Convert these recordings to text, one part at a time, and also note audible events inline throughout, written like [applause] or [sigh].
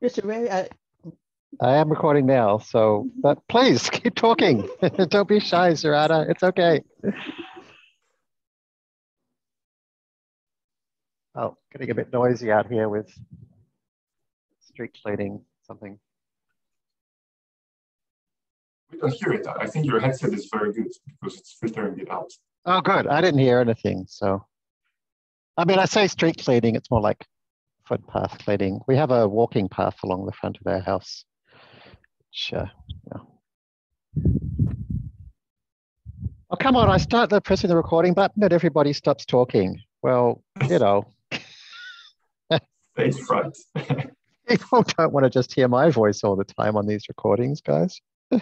Richard, Ray, uh, I am recording now, so but please [laughs] keep talking. [laughs] Don't be shy, Sarada. It's okay. Oh, getting a bit noisy out here with street cleaning something. We don't hear it. I think your headset is very good because it's filtering it out. Oh, good. I didn't hear anything. So, I mean, I say street cleaning. It's more like footpath cleaning. We have a walking path along the front of our house. Which, uh, yeah. Oh, come on. I start the pressing the recording button and everybody stops talking. Well, you know, Stage fright. [laughs] people don't want to just hear my voice all the time on these recordings, guys. [sighs]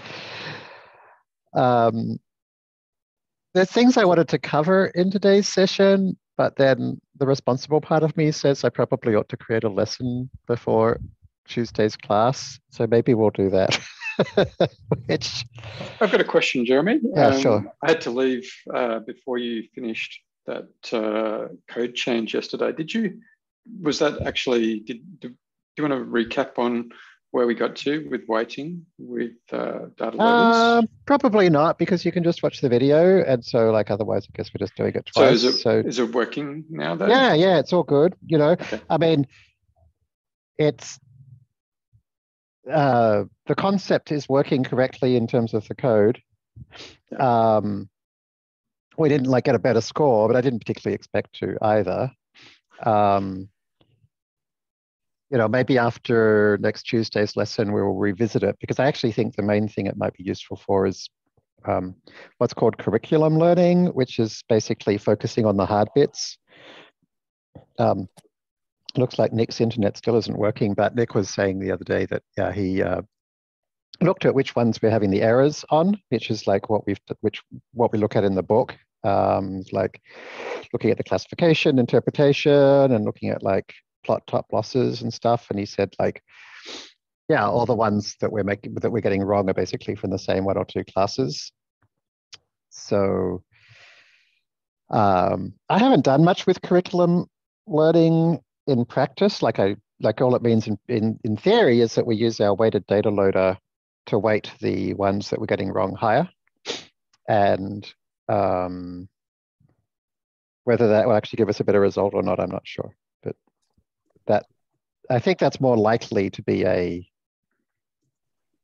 Um, there's things I wanted to cover in today's session, but then the responsible part of me says I probably ought to create a lesson before Tuesday's class. So maybe we'll do that. [laughs] Which, I've got a question, Jeremy. Yeah, sure. I had to leave uh, before you finished that uh, code change yesterday. Did you? Was that actually? Did, do, do you want to recap on where we got to with weighting with uh, data loaders? uh, probably not because you can just watch the video. And so, like, otherwise, I guess we're just doing it so twice. is it so is it working now? Though? yeah, yeah, it's all good. You know, Okay. I mean, it's uh, the concept is working correctly in terms of the code. Um, we didn't like get a better score, but I didn't particularly expect to either. Um, you know, maybe after next Tuesday's lesson, we will revisit it because I actually think the main thing it might be useful for is um, what's called curriculum learning, which is basically focusing on the hard bits. Um, looks like Nick's internet still isn't working, but Nick was saying the other day that yeah, he uh, looked at which ones we're having the errors on, which is like what we've which what we look at in the book, um, like looking at the classification, interpretation, and looking at like plot top losses and stuff. And he said like, yeah, all the ones that we're making that we're getting wrong are basically from the same one or two classes. So um, I haven't done much with curriculum learning in practice. Like I like all it means in, in, in theory is that we use our weighted data loader to weight the ones that we're getting wrong higher. And um, whether that will actually give us a better result or not, I'm not sure. That I think that's more likely to be a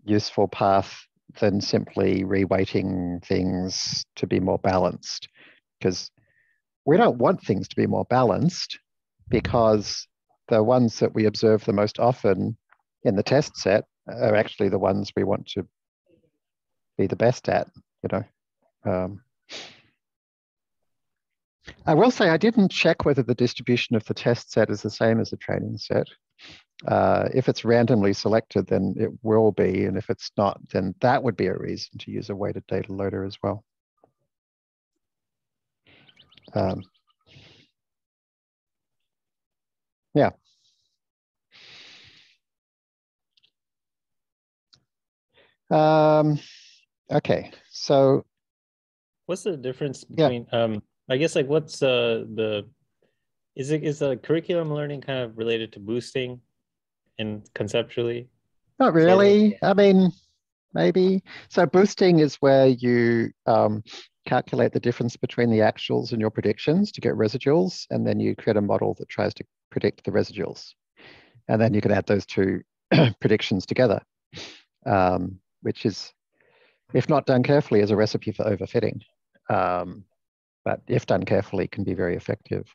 useful path than simply reweighting things to be more balanced. Because we don't want things to be more balanced because the ones that we observe the most often in the test set are actually the ones we want to be the best at, you know. Um, I will say I didn't check whether the distribution of the test set is the same as the training set. Uh, if it's randomly selected, then it will be. And if it's not, then that would be a reason to use a weighted data loader as well. Um, yeah. Um, okay, so What's the difference Yeah. between um I guess like what's uh the is it is the curriculum learning kind of related to boosting and conceptually? Not really. I mean, maybe. So boosting is where you um, calculate the difference between the actuals and your predictions to get residuals, and then you create a model that tries to predict the residuals. And then you can add those two [clears throat] predictions together, um, which is, if not done carefully, is a recipe for overfitting. Um, but if done carefully, can be very effective.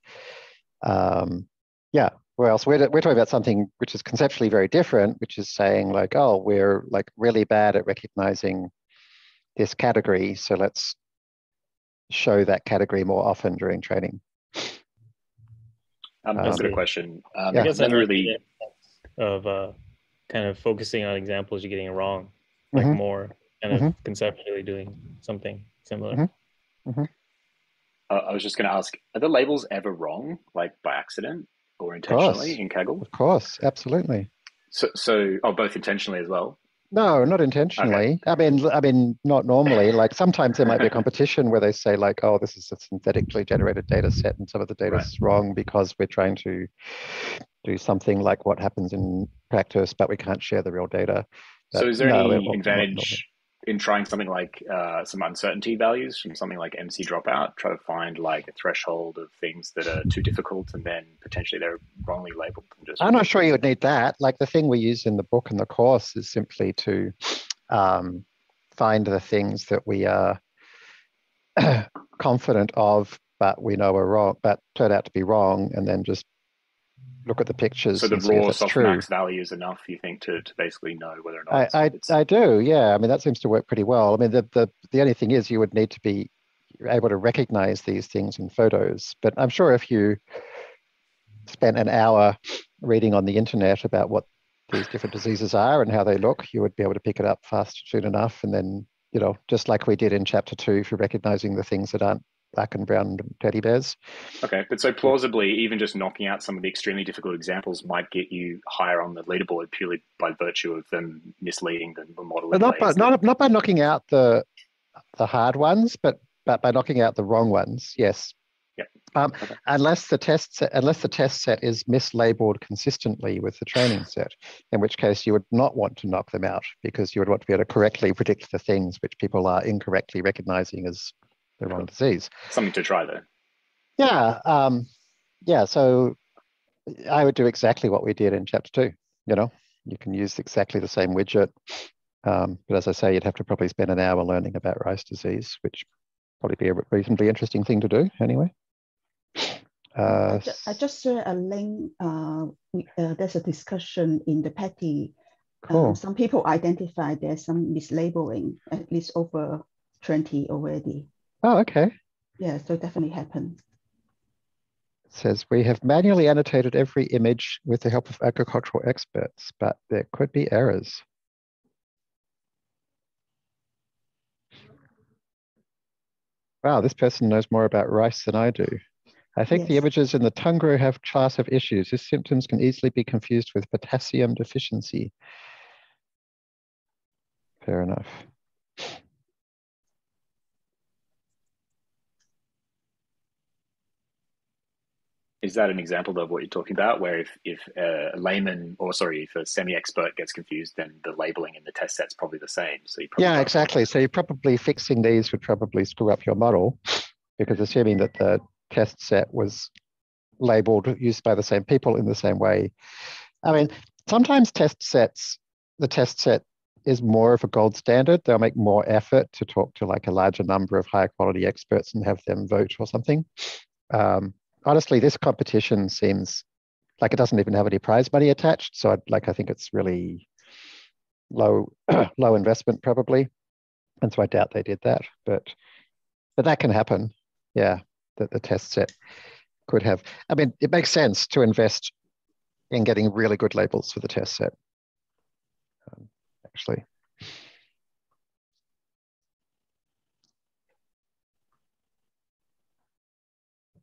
Um, yeah, Whereas we're, we're talking about something which is conceptually very different, which is saying like, oh, we're like really bad at recognizing this category, so let's show that category more often during training. Um, I've got a good question. Um, Yeah. I guess never I like really. of uh, kind of focusing on examples you're getting wrong, like Mhm. more kind of Mhm. conceptually doing something similar. Mhm. Uh, I was just going to ask: Are the labels ever wrong, like by accident or intentionally course. in Kaggle? Of course, absolutely. So, so, oh, both intentionally as well. No, not intentionally. I mean, I mean, not normally. [laughs] Like sometimes there might be a competition where they say like, "Oh, this is a synthetically generated data set, and some of the data is Right. wrong because we're trying to do something like what happens in practice, but we can't share the real data." So is there no, any advantage in trying something like uh, some uncertainty values from something like MC dropout? Try to find like a threshold of things that are too difficult, and then potentially they're wrongly labeled. I'm not sure you would need that. Like the thing we use in the book and the course is simply to um, find the things that we are [clears throat] confident of, but we know are wrong, but turn out to be wrong, and then just look at the pictures So the and see if raw softmax value is enough, you think, to, to basically know whether or not I, it's, I, I do, yeah. I mean, that seems to work pretty well. I mean, the, the, the only thing is you would need to be able to recognize these things in photos. But I'm sure if you spent an hour reading on the internet about what these different diseases are and how they look, you would be able to pick it up fast soon enough. And then, you know, just like we did in chapter two for recognizing the things that aren't black and brown teddy bears. Okay, but so plausibly, even just knocking out some of the extremely difficult examples might get you higher on the leaderboard purely by virtue of them misleading the, the model. But not by, not, not by knocking out the the hard ones, but but by knocking out the wrong ones. Yes. Yep. Um, Okay. Unless the test set, unless the test set is mislabeled consistently with the training set, in which case you would not want to knock them out because you would want to be able to correctly predict the things which people are incorrectly recognizing as the wrong disease. something to try though. Yeah. Um, yeah. So I would do exactly what we did in chapter two. You know, you can use exactly the same widget. Um, but as I say, you'd have to probably spend an hour learning about rice disease, which probably be a reasonably interesting thing to do anyway. I Uh, ju- I just saw a link. Uh, uh, there's a discussion in the Paddy. Uh, cool. some people identify there's some mislabeling, at least over 20 already. Oh, okay. Yeah, so definitely happen. It says we have manually annotated every image with the help of agricultural experts, but there could be errors. Wow, this person knows more about rice than I do. I think the images in the Tungro have class of issues. These symptoms can easily be confused with potassium deficiency. Fair enough. Is that an example of what you're talking about, where if, if a layman, or sorry, if a semi-expert gets confused, then the labeling in the test set's probably the same. So you probably Yeah, exactly. So you're probably fixing these would probably screw up your model because assuming that the test set was labeled used by the same people in the same way. I mean, sometimes test sets, the test set is more of a gold standard. They'll make more effort to talk to like a larger number of higher quality experts and have them vote or something. Um, honestly, this competition seems like it doesn't even have any prize money attached. So I'd like I think it's really low [clears throat] low investment probably. And so I doubt they did that. But but that can happen. Yeah. That the test set could have. I mean, it makes sense to invest in getting really good labels for the test set. Um, actually.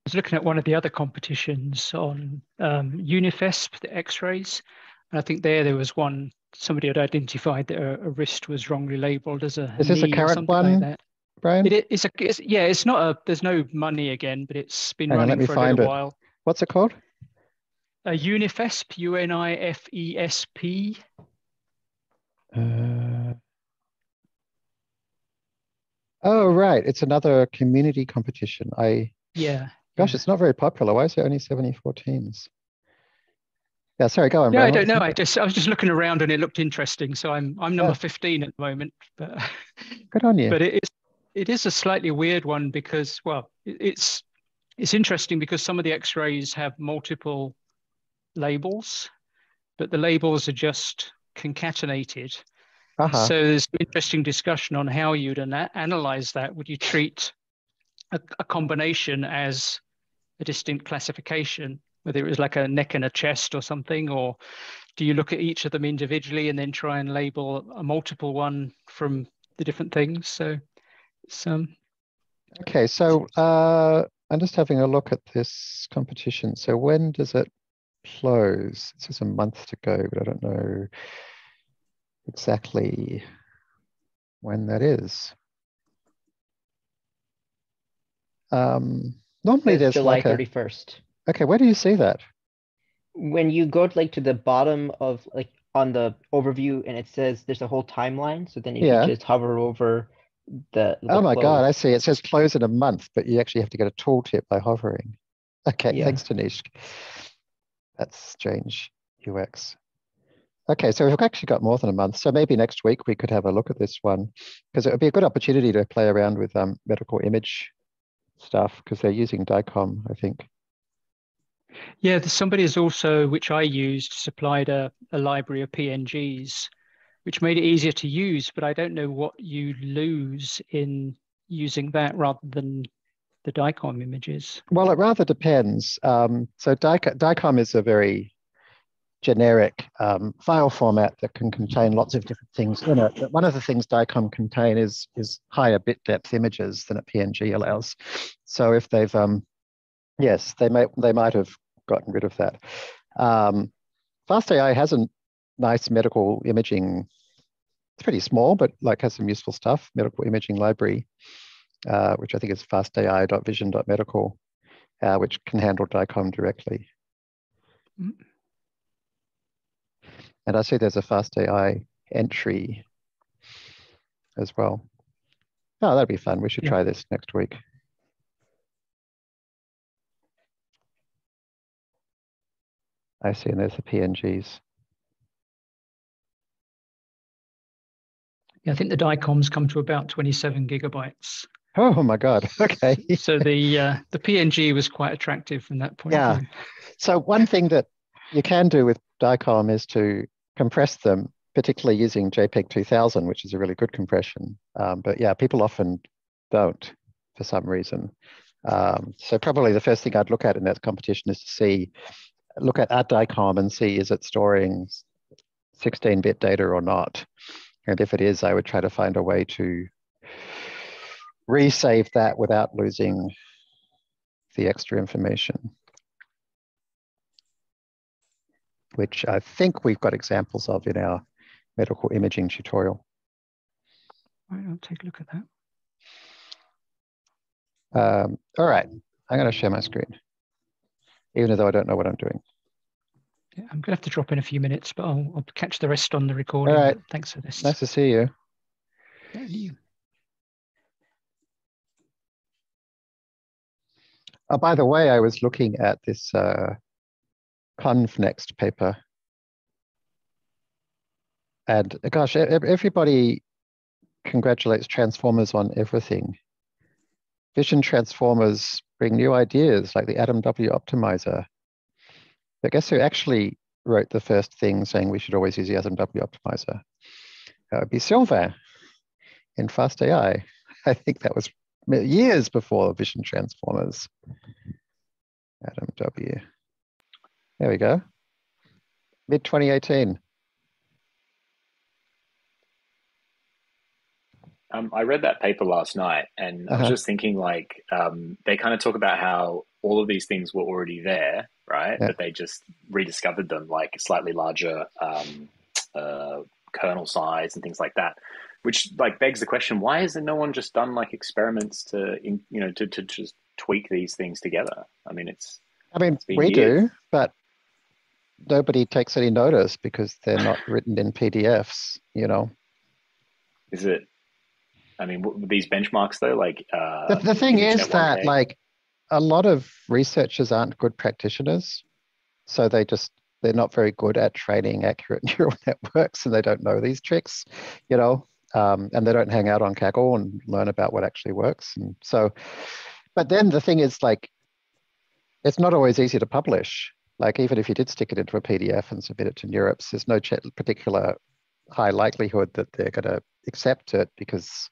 Was looking at one of the other competitions on um, Unifesp, the X-rays, and I think there there was one somebody had identified that a, a wrist was wrongly labelled as a Is this a current one, like. Brian? It, it's a it's, yeah, it's not a there's no money again, but it's been Hang on, let running me for a find little it. while. What's it called? A Unifesp, U N I F E S P. Uh, oh, right. It's another community competition. I Yeah. Gosh, it's not very popular. Why is there only 74 teams? Yeah, sorry, go on. Yeah, I don't know. I just I was just looking around and it looked interesting. So I'm I'm number 15 at the moment, but? [laughs] Good on you. but it is it is a slightly weird one because well it's it's interesting because some of the x-rays have multiple labels but the labels are just concatenated uh-huh. so there's an interesting discussion on how you'd ana- analyze that would you treat a, a combination as a distinct classification whether it was like a neck and a chest or something or do you look at each of them individually and then try and label a multiple one from the different things so um Okay, so uh, I'm just having a look at this competition. So when does it close? It says a month to go, but I don't know. exactly when that is. Um, normally It's there's July like a, 31st. okay, where do you see that? When you go to like to the bottom of like on the overview and it says there's a whole timeline, so then you Yeah. can just hover over the, the Oh my God. I see. It says close in a month, but you actually have to get a tooltip by hovering. Okay, Yeah. thanks, Tanish. That's strange UX. Okay, so we've actually got more than a month. So maybe next week we could have a look at this one because it would be a good opportunity to play around with um, medical image stuff because they're using DICOM, I think. Yeah, somebody has also, which I used, supplied a, a library of PNGs, which made it easier to use, but I don't know what you lose in using that rather than the DICOM images. Well, it rather depends. Um, so DICOM, DICOM is a very generic um, file format that can contain lots of different things in it. But one of the things DICOM contain is is higher bit depth images than a PNG allows. So if they've um, yes, they might they might have gotten rid of that. Um, FastAI has a nice medical imaging. It's pretty small, but like has some useful stuff. Medical imaging library, uh, which I think is fastai.vision.medical, uh, which can handle DICOM directly. Mm. And I see there's a FastAI entry as well. Oh, that'd be fun. We should Yeah. try this next week. I see, and there's the PNGs. Yeah, I think the DICOMs come to about 27 gigabytes. Oh my God. [laughs] Okay. So the uh, the PNG was quite attractive from that point Yeah. of view. So one thing that you can do with DICOM is to compress them, particularly using JPEG 2000, which is a really good compression. Um, but yeah, people often don't for some reason. Um, so probably the first thing I'd look at in that competition is to see, look at at DICOM and see is it storing 16-bit data or not. And if it is, I would try to find a way to resave that without losing the extra information. Which I think we've got examples of in our medical imaging tutorial. Right, I'll take a look at that. Um, all right, I'm going to share my screen, even though I don't know what I'm doing. Yeah, I'm gonna have to drop in a few minutes, but I'll, I'll catch the rest on the recording. right. but Thanks for this. Nice to see you. Yeah, you. Oh, by the way, I was looking at this uh, ConvNext paper. And uh, gosh, e- e- everybody congratulates transformers on everything. Vision transformers bring new ideas like the Adam W optimizer. But guess who actually wrote the first thing saying we should always use the Adam W optimizer? That would be Sylvain in FastAI. [laughs] I think that was years before Vision Transformers. Adam W. There we go. Mid 2018. Um, I read that paper last night, and I Uh-huh. was just thinking, like, um, they kind of talk about how all of these things were already there, right? Yeah. But they just rediscovered them, like slightly larger um, uh, kernel size and things like that. Which like begs the question: Why hasn't no one just done like experiments to, in, you know, to, to just tweak these things together? I mean, it's I mean, been we years. do, but nobody takes any notice because they're not written in PDFs, you know. is it? I mean, w- these benchmarks though, like uh, The, the thing is that 1K, like a lot of researchers aren't good practitioners. So they just they're not very good at training accurate [laughs] neural networks and they don't know these tricks, you know. Um, and they don't hang out on Kaggle and learn about what actually works. And so, but then the thing is like, it's not always easy to publish. Like even if you did stick it into a PDF and submit it to NeurIPS, there's no ch- particular high likelihood that they're going to accept it because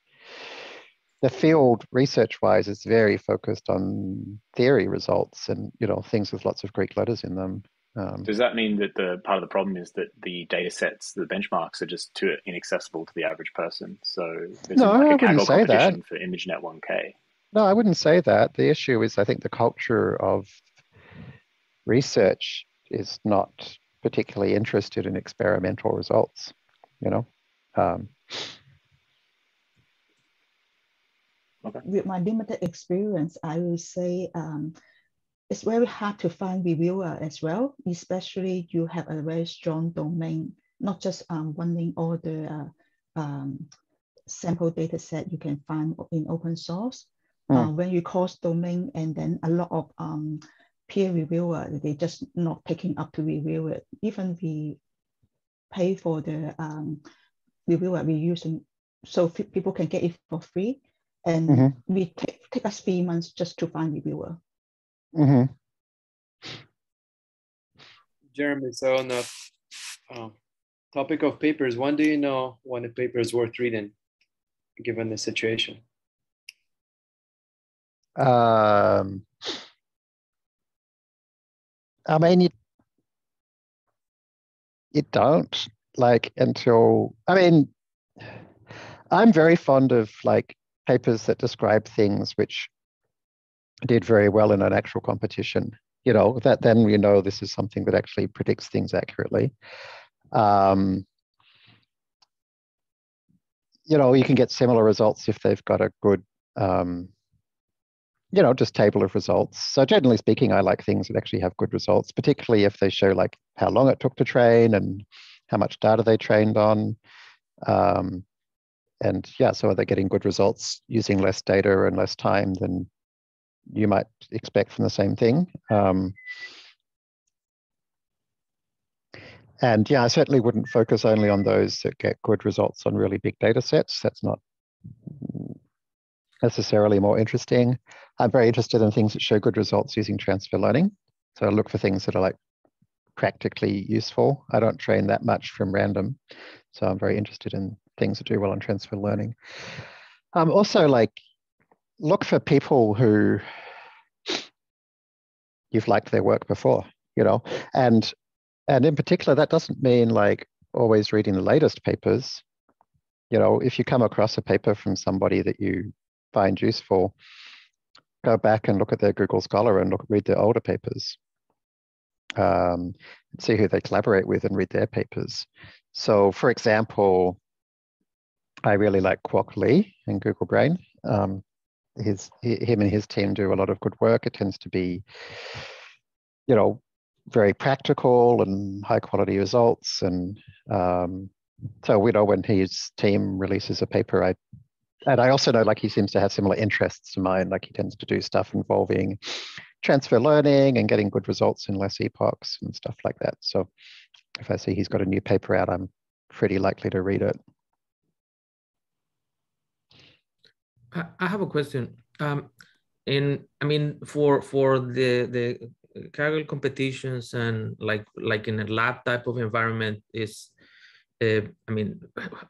the field research wise is very focused on theory results and you know things with lots of greek letters in them um, Does that mean that the part of the problem is that the data sets, the benchmarks, are just too inaccessible to the average person? So there's No, like a wouldn't say that. competition for ImageNet 1K. no i wouldn't say that the issue is i think the culture of research is not particularly interested in experimental results you know Um, Okay. With my limited experience, I will say um, it's very hard to find reviewer as well, especially you have a very strong domain, not just um, running all the uh, um, sample data set you can find in open source. Mm. Uh, when you cross domain and then a lot of um, peer reviewer, they're just not picking up to review it. Even we pay for the um, reviewer we using, so people can get it for free. And Mhm. we take, take us three months just to find reviewer. mhm. Jeremy, so on the uh, topic of papers, when do you know when a paper is worth reading, given the situation? Um, I mean, you, you don't like until, I mean, I'm very fond of like papers that describe things which did very well in an actual competition. You know, that then you know this is something that actually predicts things accurately. Um, you know, you can get similar results if they've got a good um, you know, just table of results. So generally speaking, I like things that actually have good results, particularly if they show like how long it took to train and how much data they trained on. Um, and yeah, so are they getting good results using less data and less time than you might expect from the same thing? Um, and yeah, I certainly wouldn't focus only on those that get good results on really big data sets. That's not necessarily more interesting. I'm very interested in things that show good results using transfer learning. So I look for things that are like practically useful. I don't train that much from random. So I'm very interested in things that do well on transfer learning. Um, also like look for people who you've liked their work before, you know, and and in particular, that doesn't mean like always reading the latest papers. You know, if you come across a paper from somebody that you find useful, go back and look at their Google Scholar and look read their older papers. Um, see who they collaborate with and read their papers. So, for example, I really like Quoc Le in Google Brain. Um, his him and his team do a lot of good work. It tends to be, you know, very practical and high quality results. And um, so, you know, when his team releases a paper, I and I also know like he seems to have similar interests to mine. Like he tends to do stuff involving transfer learning and getting good results in less epochs and stuff like that. So if I see he's got a new paper out, I'm pretty likely to read it. I have a question. Um, in I mean, for for the the Kaggle competitions and like like in a lab type of environment is, uh, I mean,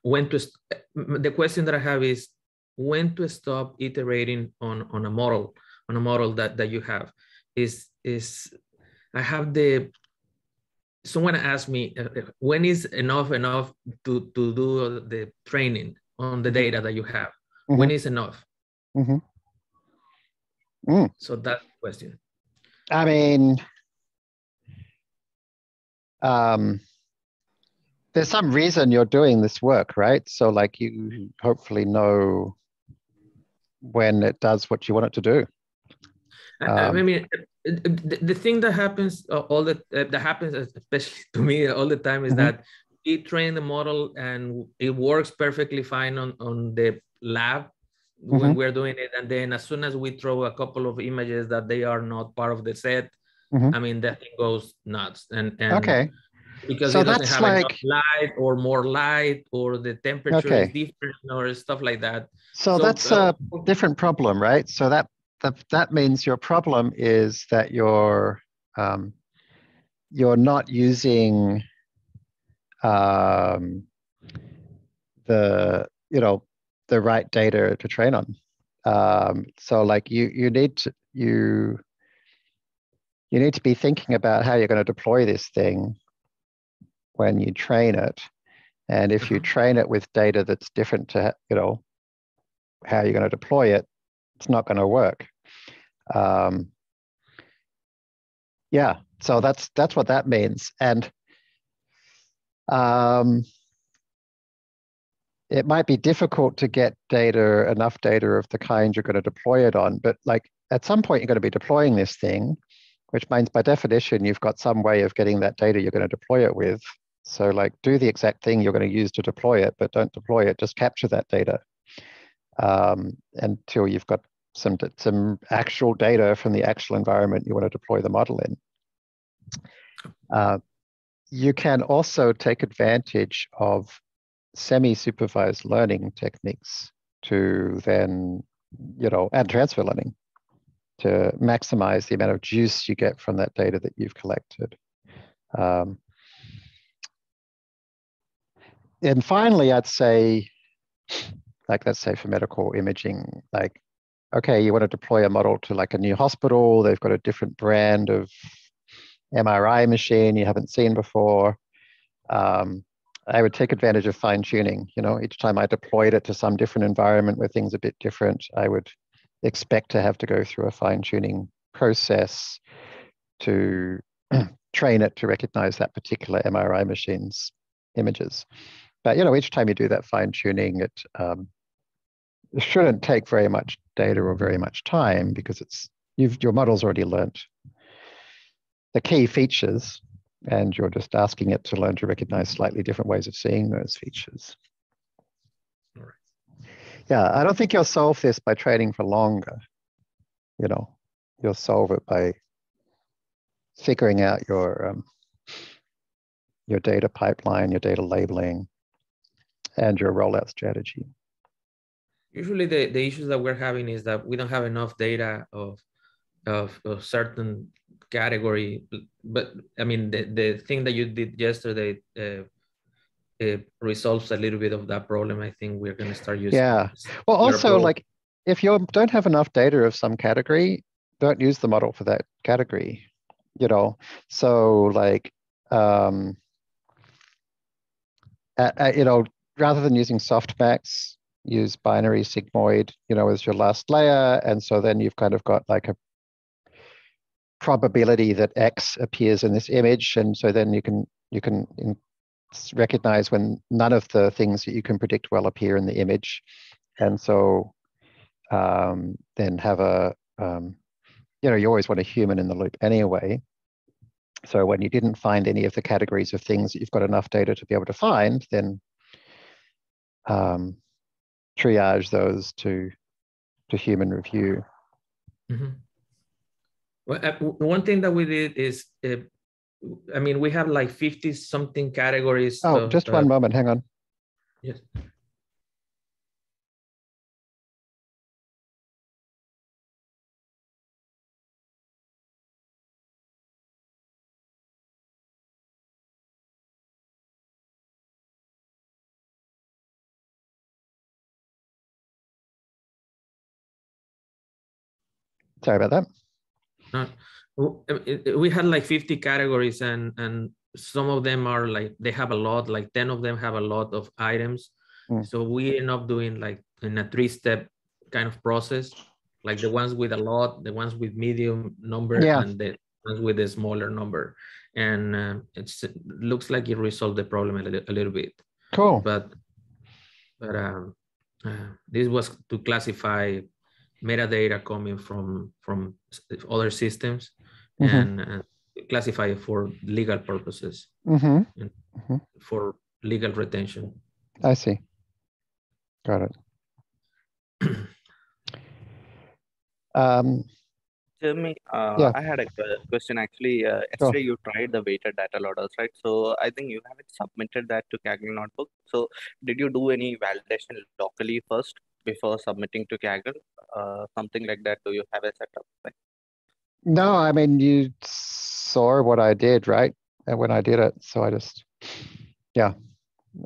when to the question that I have is when to stop iterating on on a model on a model that that you have is is I have the someone asked me uh, uh, when is enough enough to to do the training on the data that you have when is enough Mhm. Mm. so that question I mean, um, there's some reason you're doing this work, right? So, like, you hopefully know when it does what you want it to do. I- I Um, mean, uh, the, the thing that happens uh, all the uh, that happens, especially [laughs] to me, all the time is Mhm. that we train the model and it works perfectly fine on on the lab when Mhm. we're doing it, and then as soon as we throw a couple of images that they are not part of the set, Mhm. I mean that thing goes nuts. And and Okay. Because So it doesn't that's have enough like- light or more light or the temperature Okay. is different or stuff like that. So, that's uh, a different problem, right? So that that that means your problem is that you're um, you're not using um, the you know the right data to train on. Um, so like you you need to you you need to be thinking about how you're going to deploy this thing when you train it. And if you train it with data that's different to you know how you're going to deploy it, it's not going to work. Um, yeah, so that's that's what that means. And um, it might be difficult to get data, enough data of the kind you're going to deploy it on, but like at some point you're going to be deploying this thing, which means by definition, you've got some way of getting that data you're going to deploy it with. So like do the exact thing you're going to use to deploy it, but don't deploy it, just capture that data um, until you've got some, some actual data from the actual environment you want to deploy the model in. Uh, you can also take advantage of semi-supervised learning techniques to then, you know, and transfer learning to maximize the amount of juice you get from that data that you've collected. Um, and finally, I'd say, like let's say for medical imaging, like, okay, you want to deploy a model to like a new hospital, they've got a different brand of MRI machine you haven't seen before. Um, I would take advantage of fine tuning. You know, each time I deployed it to some different environment where things are a bit different, I would expect to have to go through a fine tuning process to [clears throat] train it to recognize that particular MRI machine's images. But you know, each time you do that fine tuning, it, um, it shouldn't take very much data or very much time because it's you've your model's already learnt the key features and you're just asking it to learn to recognize slightly different ways of seeing those features. All right. Yeah, I don't think you'll solve this by training for longer. You know, you'll solve it by figuring out your um, your data pipeline, your data labeling, and your rollout strategy. Usually, the, the issues that we're having is that we don't have enough data of of, of certain category but i mean the, the thing that you did yesterday uh, it resolves a little bit of that problem i think we're going to start using yeah. well also like if you don't have enough data of some category don't use the model for that category you know? So like um uh, uh, you know rather than using softmax use binary sigmoid you know as your last layer and so then you've kind of got like a probability that X appears in this image. And so then you can, you can recognize when none of the things that you can predict well appear in the image. And so um, then have a, um, you know, you always want a human in the loop anyway. So when you didn't find any of the categories of things that you've got enough data to be able to find, then um, triage those to to human review. Mm -hmm. Well, uh, one thing that we did is, uh, I mean, we have like 50 something categories. Oh, of, just one uh, moment. Hang on. Yes. Sorry about that. We had like 50 categories and and some of them are like they have a lot like 10 of them have a lot of items. Mm. so we end up doing like in a three step kind of process like the ones with a lot the ones with medium number yeah. and the ones with a smaller number. And uh, it looks like it resolved the problem a little, a little bit. Cool. But but um, uh, this was to classify metadata coming from from other systems mm-hmm. and, and, classify it for legal purposes mm-hmm. mm-hmm. for legal retention. I see. Got it. [clears throat] um, Jeremy, uh, yeah. I had a question actually. Uh, yesterday, you tried the weighted data loaders, right? So I think you haven't submitted that to Kaggle Notebook. So did you do any validation locally first before submitting to Kaggle? Uh, something like that? Do you have a setup? Like? No, I mean, you saw what I did, right? And when I did it, so I just, yeah,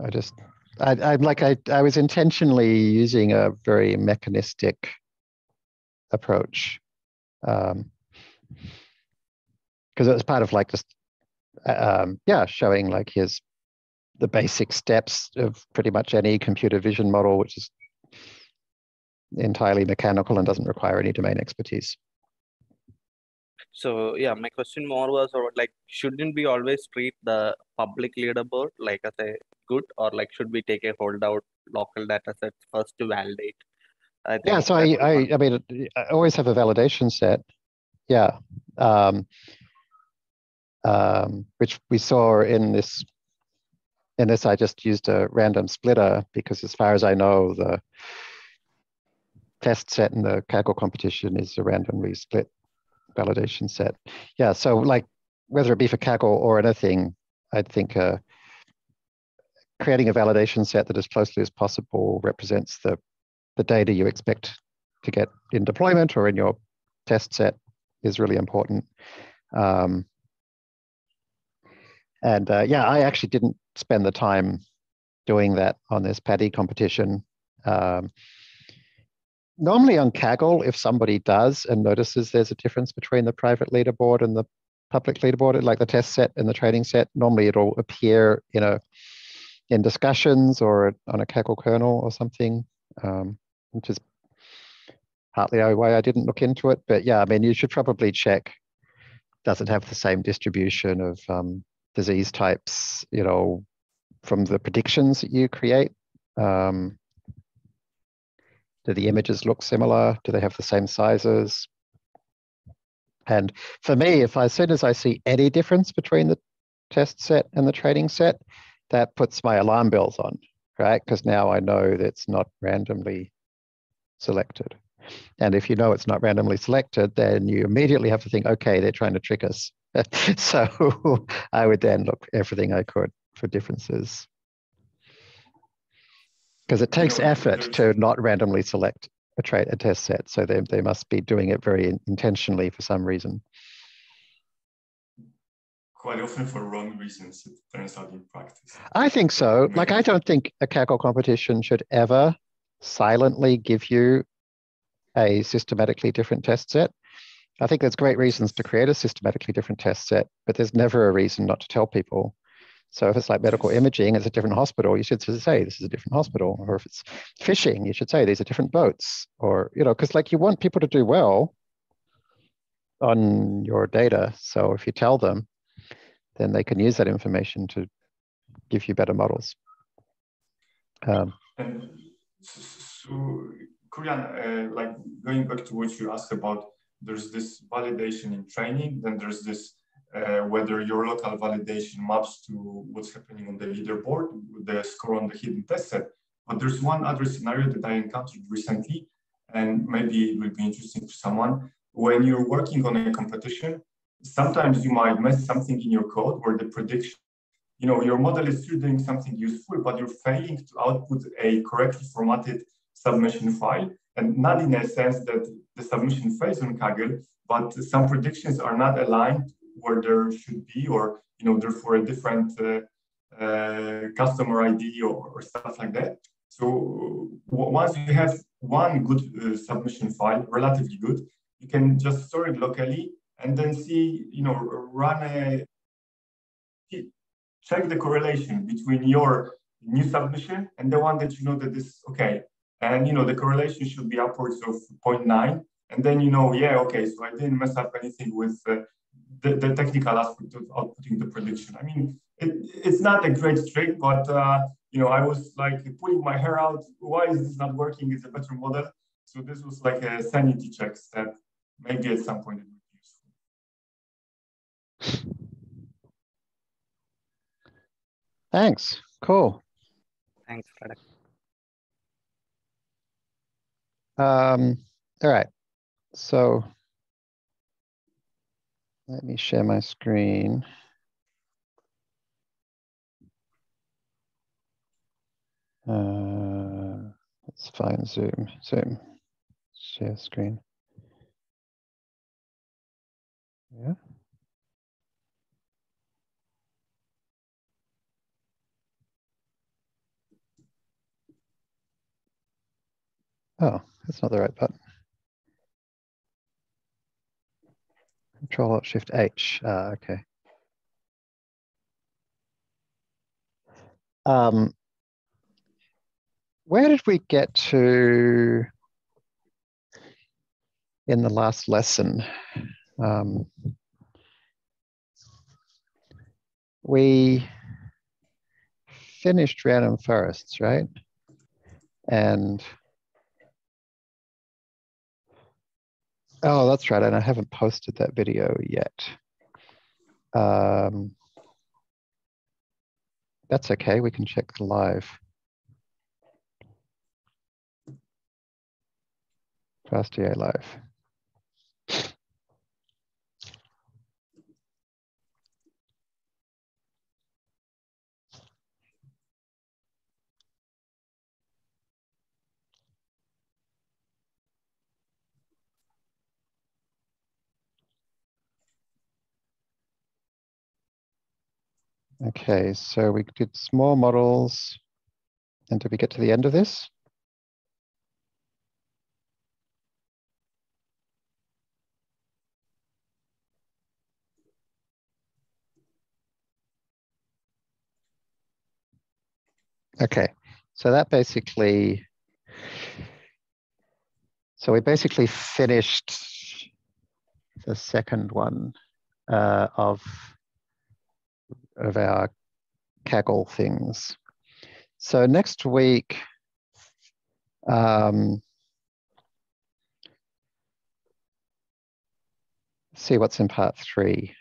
I just, I, I like, I, I was intentionally using a very mechanistic approach. Um, because it was part of like just, um, yeah, showing like his the basic steps of pretty much any computer vision model, which is entirely mechanical and doesn't require any domain expertise. So yeah, my question more was like, shouldn't we always treat the public leaderboard like as a good, or like should we take a holdout local data sets first to validate. I yeah, so I, I, I mean, I always have a validation set. Yeah. Um, um, which we saw in this in this, I just used a random splitter because as far as I know, the test set in the Kaggle competition is a randomly split validation set. Yeah, so like whether it be for Kaggle or anything, I think uh, creating a validation set that as closely as possible represents the, the data you expect to get in deployment or in your test set is really important. Um, and uh, yeah, I actually didn't spend the time doing that on this Paddy competition. Um, normally on Kaggle, if somebody does and notices there's a difference between the private leaderboard and the public leaderboard, like the test set and the training set, normally it'll appear in a in discussions or on a Kaggle kernel or something, um, which is partly why I didn't look into it. But yeah, I mean, you should probably check does it have the same distribution of um, disease types, you know, from the predictions that you create? Um, do the images look similar? Do they have the same sizes? And for me, if I, as soon as I see any difference between the test set and the training set, that puts my alarm bells on, right? Because now I know that it's not randomly selected. And if you know it's not randomly selected, then you immediately have to think, okay, they're trying to trick us. [laughs] so [laughs] I would then look everything I could for differences. Because it takes effort to not randomly select a trait, a test set. So they, they must be doing it very intentionally for some reason. Quite often for wrong reasons, it turns out in practice. I think so. Like, I don't think a Kaggle competition should ever silently give you a systematically different test set. I think there's great reasons to create a systematically different test set, but there's never a reason not to tell people. So if it's like medical imaging, it's a different hospital, you should say this is a different hospital. Or if it's fishing, you should say these are different boats. Or, you know, because like you want people to do well on your data. So if you tell them, then they can use that information to give you better models. Um, and so, Kurian, uh, like going back to what you asked about there's this validation in training, then there's this uh, whether your local validation maps to what's happening on the leaderboard, the score on the hidden test set. But there's one other scenario that I encountered recently, and maybe it will be interesting to someone. When you're working on a competition, sometimes you might miss something in your code where the prediction, you know, your model is still doing something useful, but you're failing to output a correctly formatted submission file. And not in a sense that the submission fails on Kaggle, but some predictions are not aligned where there should be, or you know, therefore a different uh, uh, customer ID or, or, stuff like that. So once you have one good uh, submission file, relatively good, you can just store it locally and then see, you know, run a check the correlation between your new submission and the one that you know that is okay. And you know the correlation should be upwards of 0.9. And then you know, yeah, okay, so I didn't mess up anything with uh, the, the, technical aspect of outputting the prediction. I mean, it, it's not a great trick, but uh, you know, I was like pulling my hair out. Why is this not working? It's a better model. So this was like a sanity check that maybe at some point it would be useful. Thanks. Cool. Thanks, Frederick. Um, all right. So let me share my screen. Uh, let's find Zoom. Zoom. Share screen. Yeah. Oh, that's not the right button. Control Alt Shift H. Uh, okay. Um, where did we get to in the last lesson? Um, we finished random forests, right? And oh, that's right. And I haven't posted that video yet. Um, that's okay. We can check the live. FastAI Live. Okay, so we did small models. And did we get to the end of this? Okay, so that basically, so we basically finished the second one uh, of, of our Kaggle things. So next week, um, see what's in part three.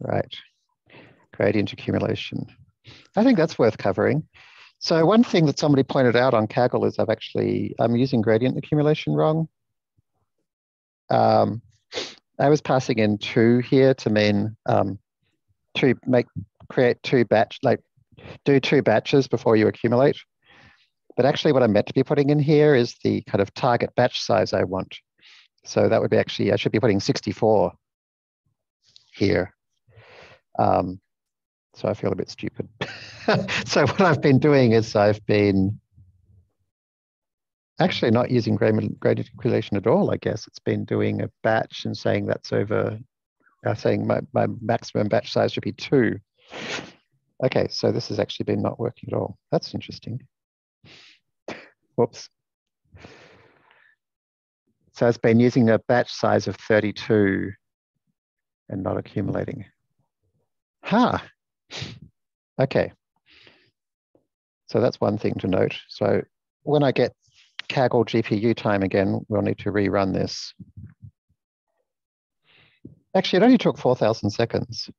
Right, gradient accumulation. I think that's worth covering. So one thing that somebody pointed out on Kaggle is I've actually, I'm using gradient accumulation wrong. Um, I was passing in two here to mean um, to make, create two batch, like do two batches before you accumulate. But actually what I'm meant to be putting in here is the kind of target batch size I want. So that would be actually, I should be putting 64 here. Um, so I feel a bit stupid. [laughs] so what I've been doing is I've been actually not using gradient accumulation at all, I guess. It's been doing a batch and saying that's over, uh, saying my, my maximum batch size should be two. Okay, so this has actually been not working at all. That's interesting. Whoops. So it's been using a batch size of 32 and not accumulating. Ha! Okay. So that's one thing to note. So when I get Kaggle GPU time again, we'll need to rerun this. Actually, it only took 4,000 seconds.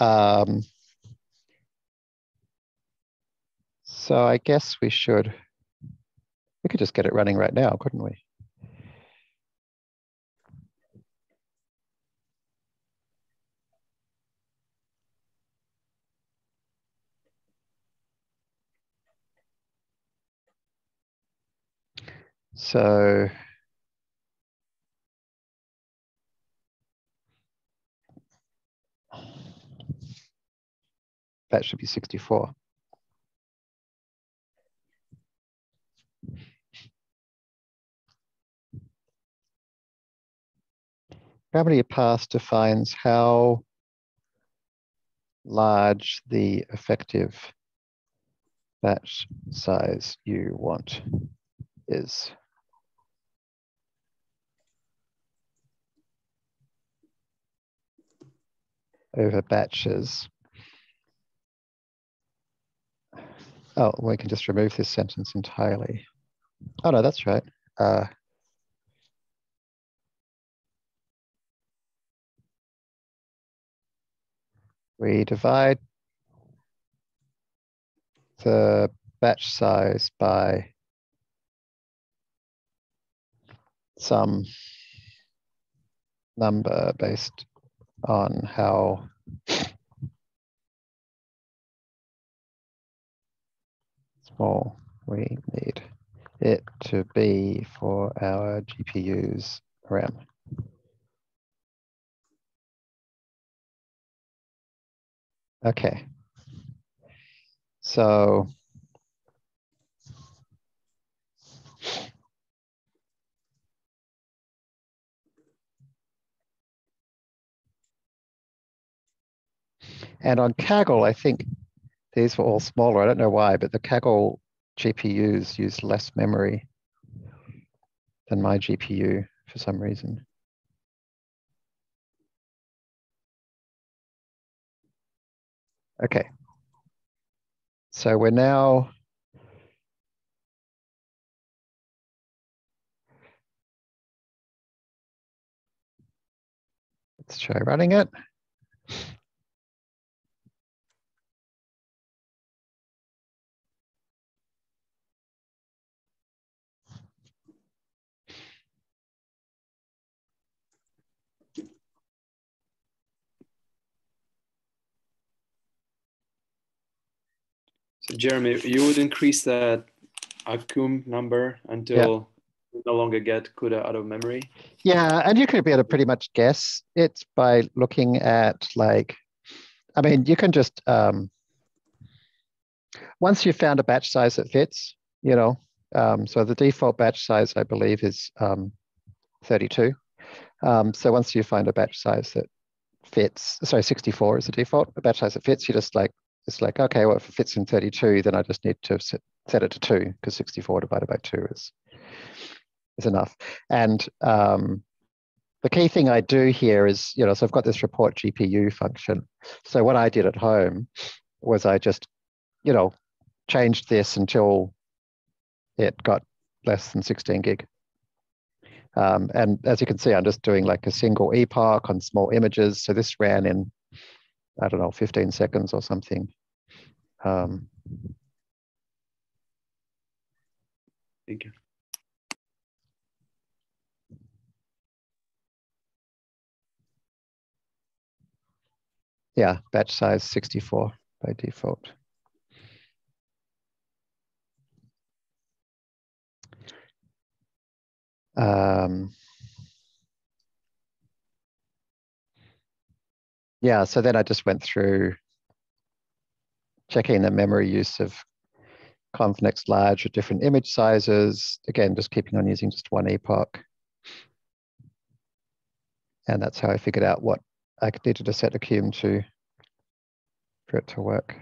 Um, so I guess we should, we could just get it running right now, couldn't we? So that should be 64. Gravity of path defines how large the effective batch size you want is. Over batches. Oh, we can just remove this sentence entirely. Oh no, that's right. Uh, we divide the batch size by some number based on how small we need it to be for our GPU's RAM. Okay. So And on Kaggle, I think these were all smaller. I don't know why, but the Kaggle GPUs used less memory than my GPU for some reason. Okay. So we're now let's try running it. Jeremy, you would increase that accum number until you no longer get CUDA out of memory. Yeah, and you could be able to pretty much guess it by looking at like, I mean, you can just um, once you've found a batch size that fits, you know, um, so the default batch size I believe is um, 32. Um, so once you find a batch size that fits, sorry, 64 is the default, a batch size that fits, you just like it's like, okay, well, if it fits in 32, then I just need to set, it to two because 64 divided by two is, is enough. And um, the key thing I do here is, you know, so I've got this report GPU function. So what I did at home was I just, you know, changed this until it got less than 16 gig. Um, and as you can see, I'm just doing like a single epoch on small images. So this ran in I don't know, 15 seconds or something. Um, Thank you. Yeah, batch size 64 by default. Um, yeah, so then I just went through checking the memory use of ConvNext large at different image sizes. Again, just keeping on using just one epoch. And that's how I figured out what I needed to set the accum to for it to work.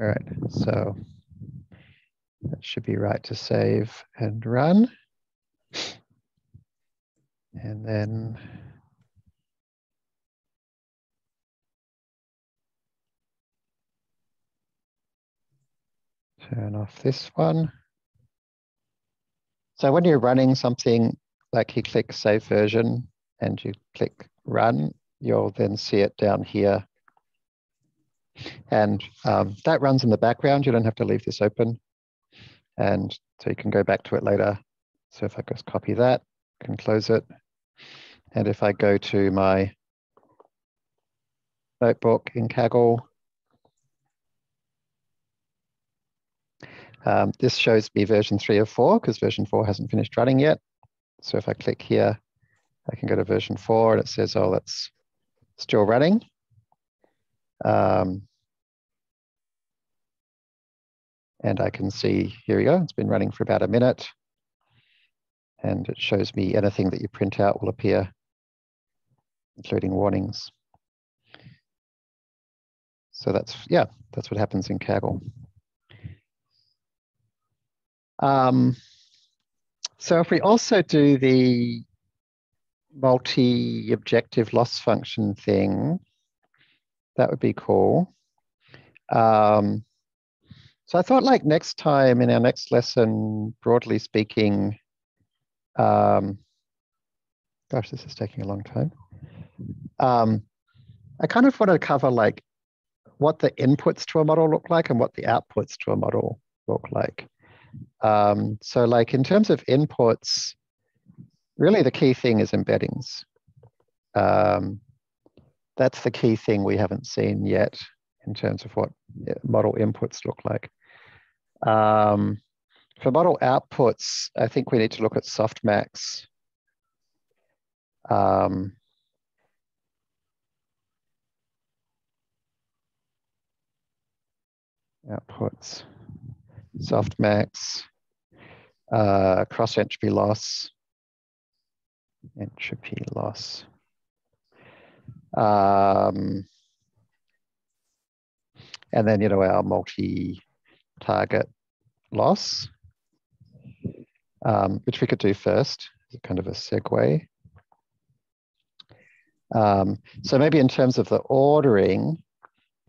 All right, so that should be right to save and run. And then turn off this one. So when you're running something like you click save version and you click run, you'll then see it down here. And um, that runs in the background. You don't have to leave this open. And so you can go back to it later. So if I just copy that, can close it. And if I go to my notebook in Kaggle, um, this shows me version three of four because version four hasn't finished running yet. So if I click here, I can go to version four and it says, oh, that's still running. Um, And I can see, here we go, it's been running for about a minute. And it shows me anything that you print out will appear, including warnings. So that's, yeah, that's what happens in Kaggle. Um, so if we also do the multi-objective loss function thing, that would be cool. Um, so I thought like next time in our next lesson, broadly speaking, um, gosh, this is taking a long time. Um, I kind of want to cover like what the inputs to a model look like and what the outputs to a model look like. Um, so like in terms of inputs, really the key thing is embeddings. Um, that's the key thing we haven't seen yet in terms of what model inputs look like. Um, for model outputs, I think we need to look at softmax. Um, outputs, softmax, uh, cross entropy loss, entropy loss. Um, and then, you know, our multi target loss. um, which we could do first, kind of a segue. Um, so maybe in terms of the ordering,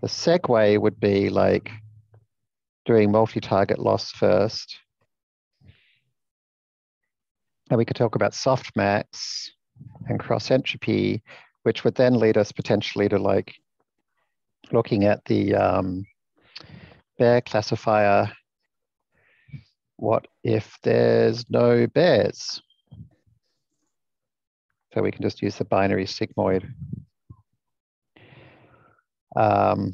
the segue would be like doing multi-target loss first. And we could talk about softmax and cross entropy, which would then lead us potentially to like looking at the um, bear classifier. What if there's no bears? So we can just use the binary sigmoid. Um,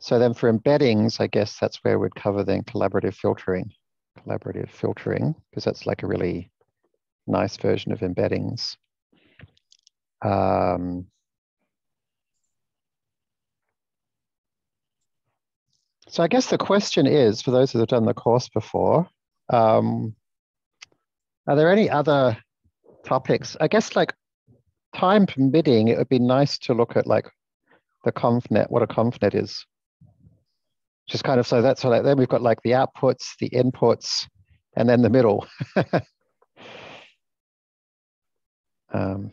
so then for embeddings, I guess that's where we'd cover then collaborative filtering. Collaborative filtering, because that's like a really nice version of embeddings. Um, so I guess the question is, for those who have done the course before, um, are there any other topics. I guess like time permitting, it would be nice to look at like the convnet, what a convnet is. Just kind of so that's so like then we've got like the outputs, the inputs, and then the middle. [laughs] um,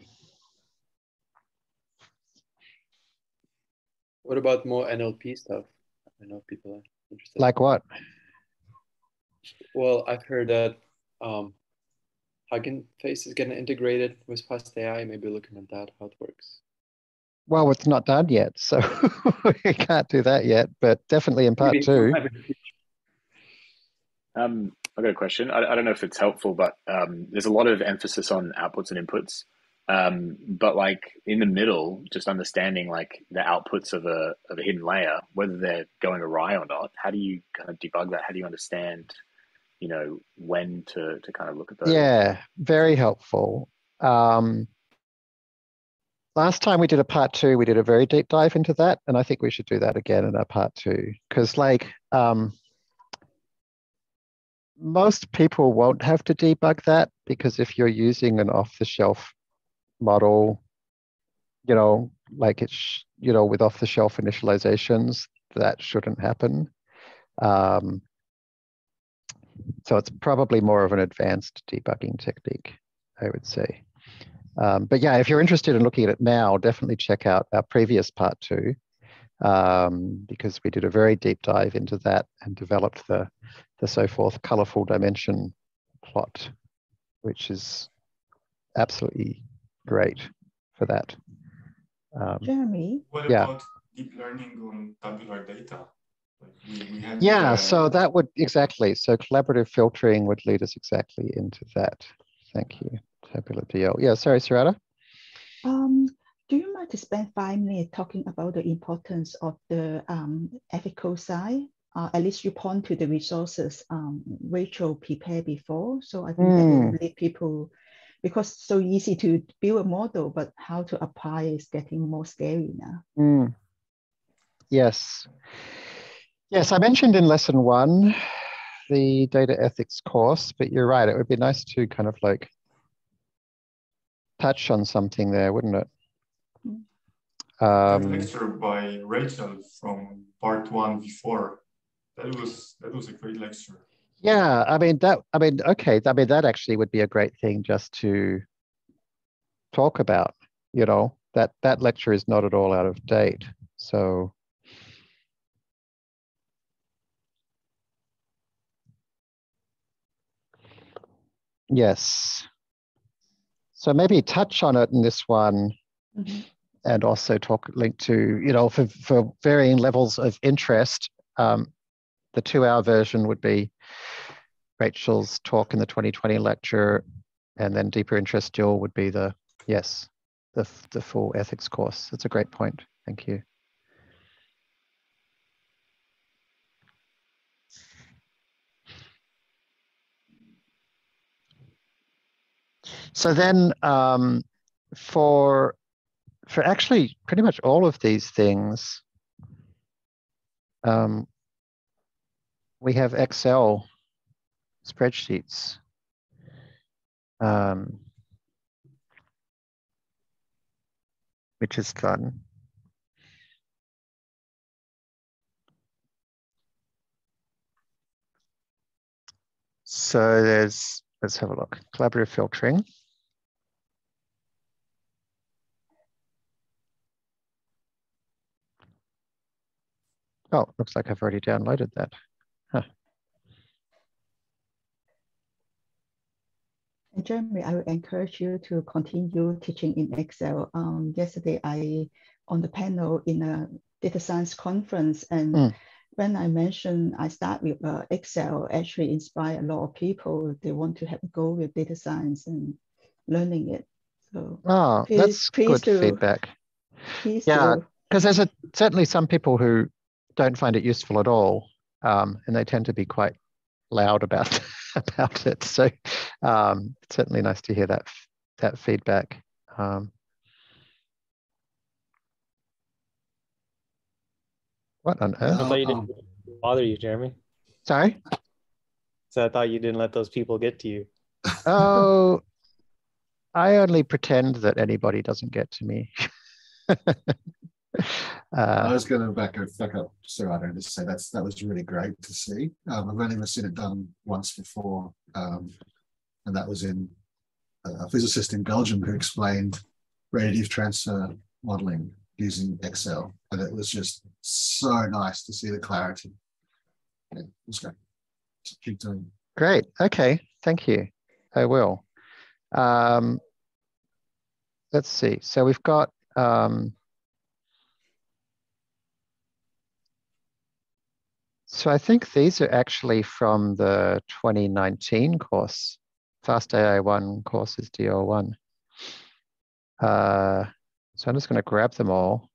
what about more NLP stuff? I know people are interested. Like what? Well, I've heard that um, Hugging Face is getting integrated with Fast AI. Maybe looking at that, how it works. Well, it's not done yet, so [laughs] we can't do that yet, but definitely in part Maybe two. Um, I've got a question. I, I, don't know if it's helpful, but um, there's a lot of emphasis on outputs and inputs. Um, but like in the middle, just understanding like the outputs of a of a hidden layer, whether they're going awry or not. How do you kind of debug that? How do you understand you know when to to kind of look at those yeah very helpful um last time we did a part two we did a very deep dive into that and i think we should do that again in a part two because like um most people won't have to debug that because if you're using an off-the-shelf model you know like it's you know with off-the-shelf initializations that shouldn't happen um, so it's probably more of an advanced debugging technique, I would say. Um, but yeah, if you're interested in looking at it now, definitely check out our previous part two, um, because we did a very deep dive into that and developed the, the so forth colorful dimension plot, which is absolutely great for that. Um, Jeremy? What yeah. about deep learning on tabular data? we, we yeah, so that would exactly. So collaborative filtering would lead us exactly into that. Thank you, Tabular DL. Yeah, sorry, Sarada. Um, do you mind to spend five minutes talking about the importance of the um, ethical side? Uh, at least you point to the resources um, Rachel prepared before. So I think mm. that will hmm. lead people, because it's so easy to build a model, but how to apply is getting more scary now. Mm. Yes. Yes, I mentioned in lesson one the data ethics course, but you're right. It would be nice to kind of like touch on something there, wouldn't it? Um, lecture by Rachel from part one before. That was that was a great lecture. Yeah, I mean that. I mean, okay. I mean that actually would be a great thing just to talk about. You know that that lecture is not at all out of date. So Yes. So maybe touch on it in this one mm-hmm. and also talk link to, you know, for, for varying levels of interest. Um, the two hour version would be Rachel's talk in the 2020 lecture, and then deeper interest Jill would be the, yes, the, the full ethics course. That's a great point. Thank you. So then um, for for actually pretty much all of these things, um, we have Excel spreadsheets. Um, which is fun. So there's let's have a look. Collaborative filtering. Oh, looks like I've already downloaded that. Huh. And Jeremy, I would encourage you to continue teaching in Excel. Um, yesterday, I on the panel in a data science conference, and mm. when I mentioned I start with uh, Excel, actually inspire a lot of people. They want to have a go with data science and learning it. So oh, please, that's please good do. feedback. Please yeah, because there's a, certainly some people who don't find it useful at all, um, and they tend to be quite loud about [laughs] about it. So um, it's certainly nice to hear that that feedback. Um, what on earth? I thought you didn't bother you, Jeremy. Sorry. So I thought you didn't let those people get to you. [laughs] Oh, I only pretend that anybody doesn't get to me. [laughs] [laughs] Uh, I was going to back, back up, so I don't just say that's that was really great to see. Um, I've only ever seen it done once before, um, and that was in a physicist in Belgium who explained radiative transfer modeling using Excel, and it was just so nice to see the clarity. Yeah, it was great. Keep doing. Great. Okay. Thank you. I will. Um, let's see. So we've got. Um, So I think these are actually from the 2019 course. Fast AI1 course is DL1. Uh, so I'm just going to grab them all.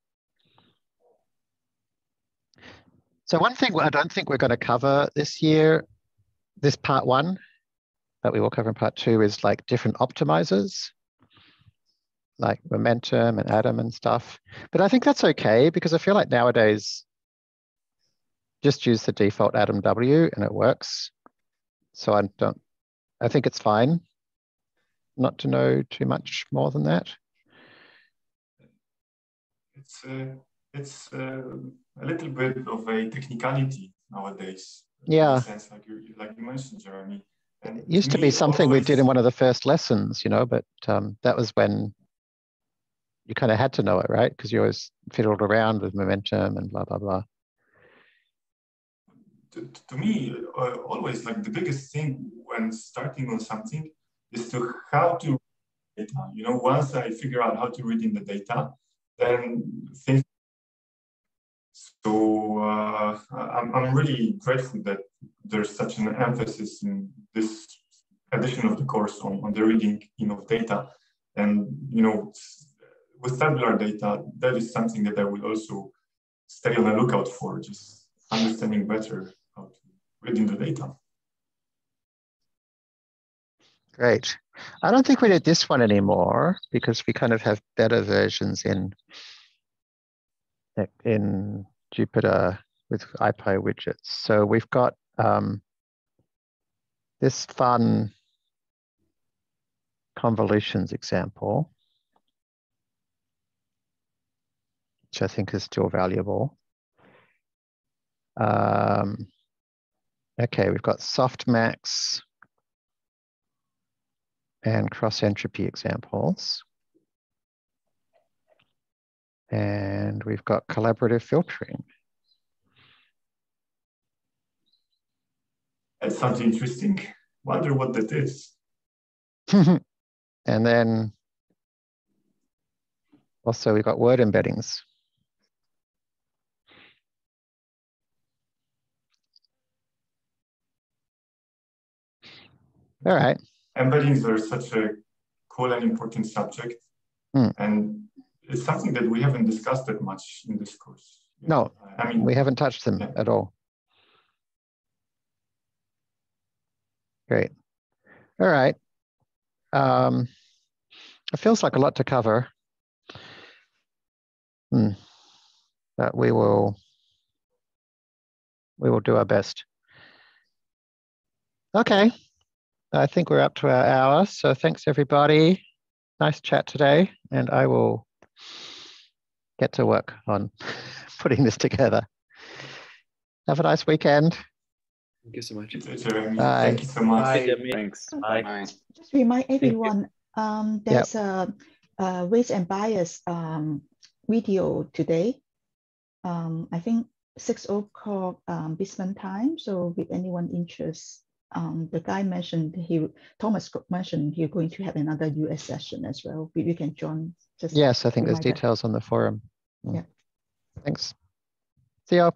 So one thing I don't think we're going to cover this year, this part one that we will cover in part two is like different optimizers, like momentum and Adam and stuff. But I think that's okay because I feel like nowadays just use the default Adam W and it works. So I don't, I think it's fine not to know too much more than that. It's, uh, it's uh, a little bit of a technicality nowadays. Yeah. Sense, like, you, like you mentioned, Jeremy. And it used to, be something always... we did in one of the first lessons, you know, but um, that was when you kind of had to know it, right? Because you always fiddled around with momentum and blah, blah, blah to, to me, uh, always like the biggest thing when starting on something is to how to data. You know, once I figure out how to read in the data, then things. So uh, I'm, I'm really grateful that there's such an emphasis in this edition of the course on, on the reading in of data. And, you know, with tabular data, that is something that I will also stay on the lookout for, just understanding better the data. Great. I don't think we need this one anymore because we kind of have better versions in in Jupyter with IPy widgets. So we've got um, this fun convolutions example, which I think is still valuable. Um, Okay, we've got softmax and cross entropy examples. And we've got collaborative filtering. That sounds interesting. Wonder what that is. [laughs] and then also we've got word embeddings. All right. Embeddings are such a cool and important subject. Mm. And it's something that we haven't discussed that much in this course. No, I mean, we haven't touched them yeah. at all. Great. All right. Um, it feels like a lot to cover. Hmm. But we will we will do our best. Okay. I think we're up to our hour. So thanks, everybody. Nice chat today. And I will get to work on [laughs] putting this together. Have a nice weekend. Thank you so much. Bye. Thank you so much. Bye, Thanks. Bye. Bye. Just remind everyone, um, there's a, a race and bias um, video today. Um, I think six o'clock um, Brisbane time. So with anyone interested, um, the guy mentioned he Thomas mentioned you're going to have another US session as well. You you can join. Just Yes, I think there's remind that. details on the forum. Mm. Yeah. Thanks. See ya.